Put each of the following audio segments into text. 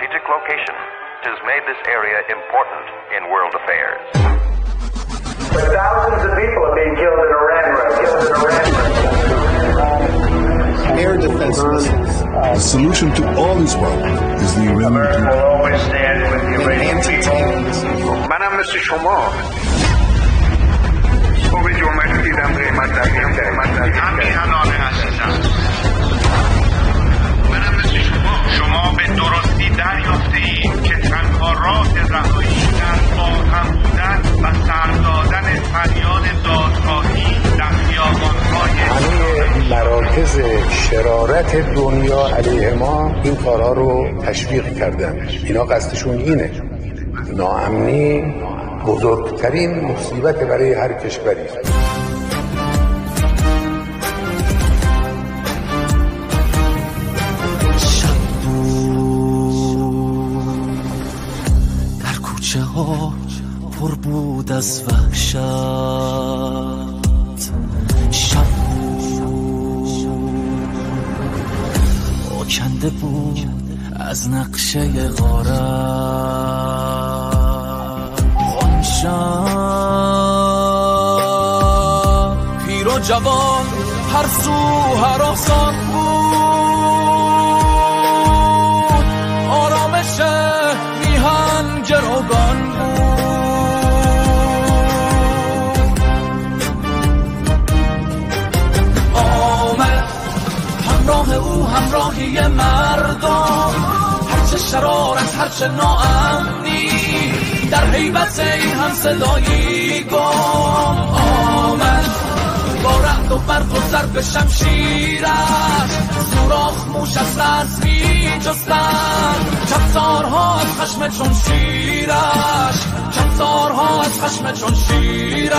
strategic location. It has made this area important in world affairs. But thousands of people are being killed in Iran right Killed in Iran Air defense missiles. The solution to all these problems is the Iranian America people. will always stand with the Iranian people. Anti-tank missiles. منم مثل شما تو به جمعه دیدم قیمت تغییر کرد من تغییر کرد. میهنانه عزیزم مراکز شرارت دنیا علیه ما این کارها رو تشویق کردن. اینا قصدشون اینه. ناامنی بزرگترین مصیبت برای هر کشوری. در کوچه ها پر بود از وحشت. آکنده بود از نقشه غارت. آن شب پیر و جوان هر سو هراسان بود او همراهی مردم. هرچه شرارت هرچه ناامنی. در حیبت این هم صدایی گم. آمد. با رعد و برق و ضرب شمشیرش سوراخ موش از ترس می جستن کفتارها از خشم چون شیرش. کفتارها از خشم چون شیرش.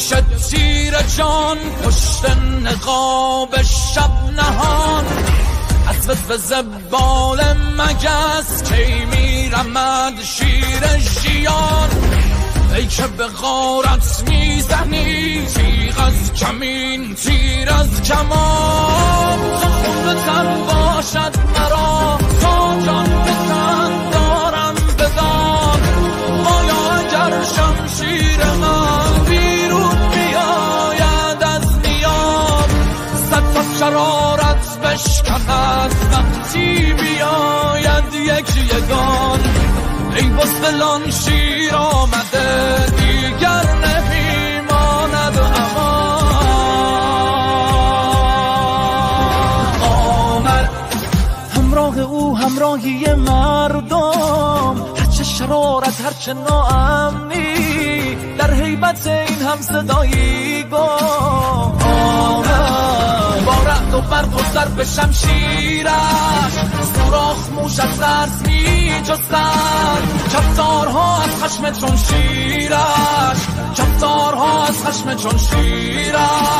پوش تیر جان پشت نقاب شب نهان. از به زبال مگس کی میرمد شیر ژیان. ای که به غارت می‌زنی تیغ از کمین تیر از کمان. خون باشد بشکند وقتی بیاید یک یگان ای بزدلان شیر آمده دیگر نمیماند امان. آمد. همراه او همراهی مردم. هرچه شرارت هرچه ناامنی. در حیبت این هم صدایی گم و ضرب شمشیرش سوراخ موش از ترس می جستن کفتارها از خشم چون شیرش کفتارها از خشم چون شیرش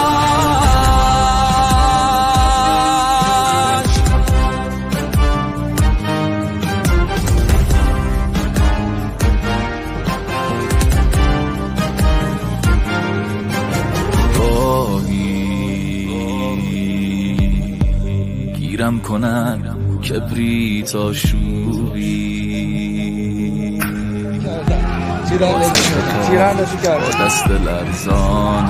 گیرم کنن کبریت آشوبی با دست لرزانم.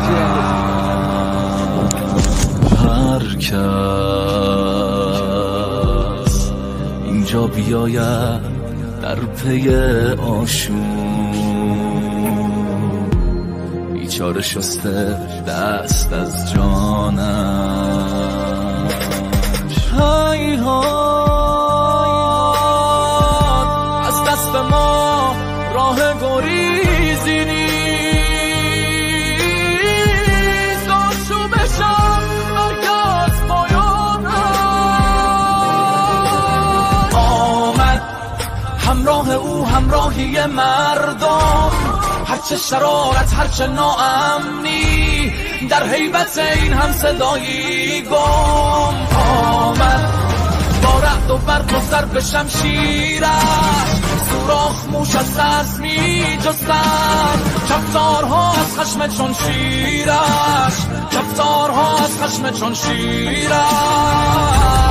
هر کس اینجا بیاید در پی آشوب. بیچاره شسته دست از جانم. همراهی مردم. هرچه شرارت هرچه ناامنی در حیبت این هم صدایی گم. آمد. با رعد و بر تو سر به شمشیرش. سوراخ موش از سرز می جستن. کفتارها از خشم چون شیرش. کفتارها از خشم چون شیرش.